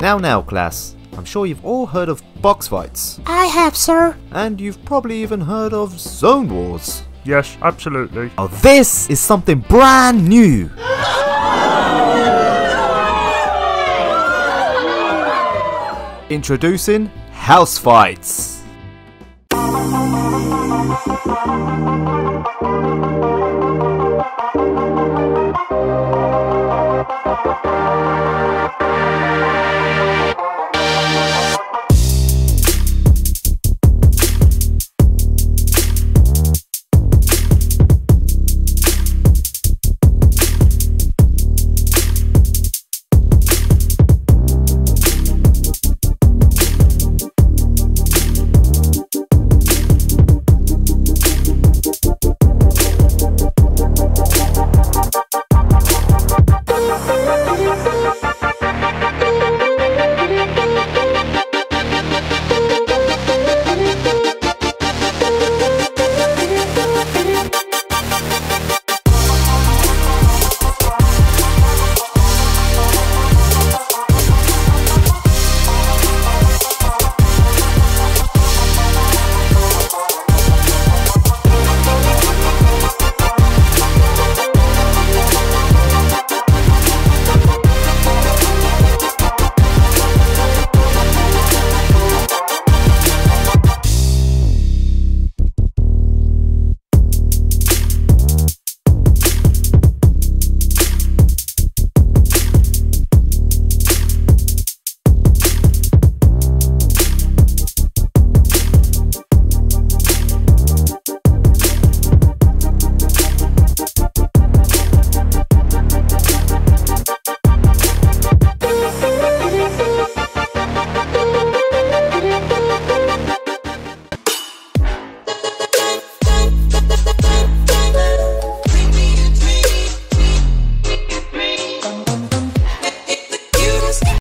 Now, now, class. I'm sure you've all heard of box fights, I have, sir. and you've probably even heard of zone wars. Yes, absolutely. Now, this is something brand new. Introducing House Fights.